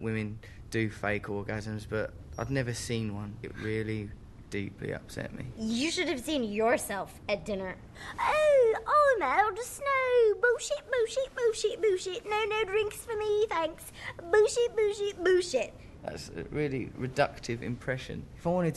Women do fake orgasms, but I'd never seen one. It really deeply upset me. You should have seen yourself at dinner. Oh, oh I'm out of snow. Bullshit, bullshit, bullshit, bullshit. No, no drinks for me, thanks. Bullshit, bullshit, bullshit. That's a really reductive impression. If I wanted